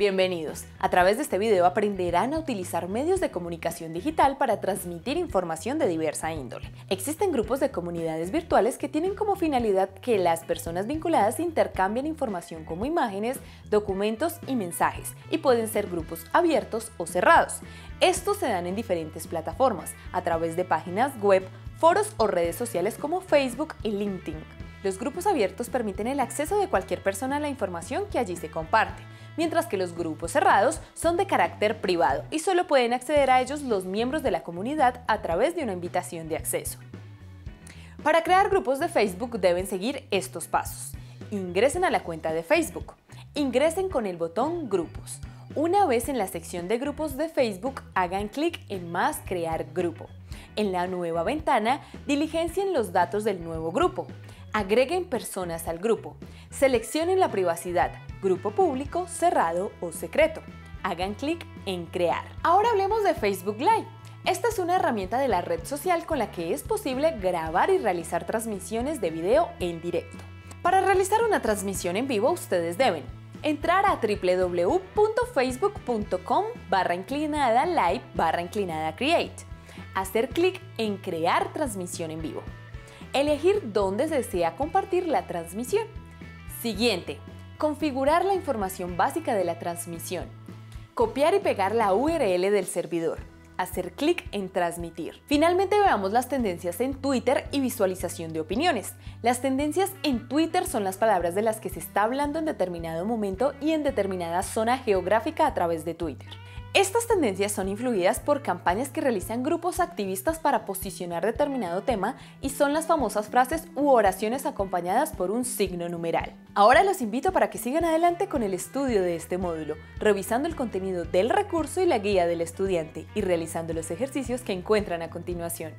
Bienvenidos. A través de este video aprenderán a utilizar medios de comunicación digital para transmitir información de diversa índole. Existen grupos de comunidades virtuales que tienen como finalidad que las personas vinculadas intercambien información como imágenes, documentos y mensajes, y pueden ser grupos abiertos o cerrados. Estos se dan en diferentes plataformas, a través de páginas web, foros o redes sociales como Facebook y LinkedIn. Los grupos abiertos permiten el acceso de cualquier persona a la información que allí se comparte mientras que los grupos cerrados son de carácter privado y solo pueden acceder a ellos los miembros de la comunidad a través de una invitación de acceso. Para crear grupos de Facebook deben seguir estos pasos. Ingresen a la cuenta de Facebook. Ingresen con el botón Grupos. Una vez en la sección de grupos de Facebook, hagan clic en Más Crear Grupo. En la nueva ventana, diligencien los datos del nuevo grupo. Agreguen personas al grupo. Seleccionen la privacidad, grupo público, cerrado o secreto. Hagan clic en Crear. Ahora hablemos de Facebook Live. Esta es una herramienta de la red social con la que es posible grabar y realizar transmisiones de video en directo. Para realizar una transmisión en vivo ustedes deben entrar a www.facebook.com barra inclinada live barra inclinada create, hacer clic en crear transmisión en vivo, elegir dónde desea compartir la transmisión. Siguiente, configurar la información básica de la transmisión, copiar y pegar la URL del servidor, hacer clic en transmitir. Finalmente veamos las tendencias en Twitter y visualización de opiniones. Las tendencias en Twitter son las palabras de las que se está hablando en determinado momento y en determinada zona geográfica a través de Twitter. Estas tendencias son influidas por campañas que realizan grupos activistas para posicionar determinado tema y son las famosas frases u oraciones acompañadas por un signo numeral. Ahora los invito para que sigan adelante con el estudio de este módulo, revisando el contenido del recurso y la guía del estudiante y realizando los ejercicios que encuentran a continuación.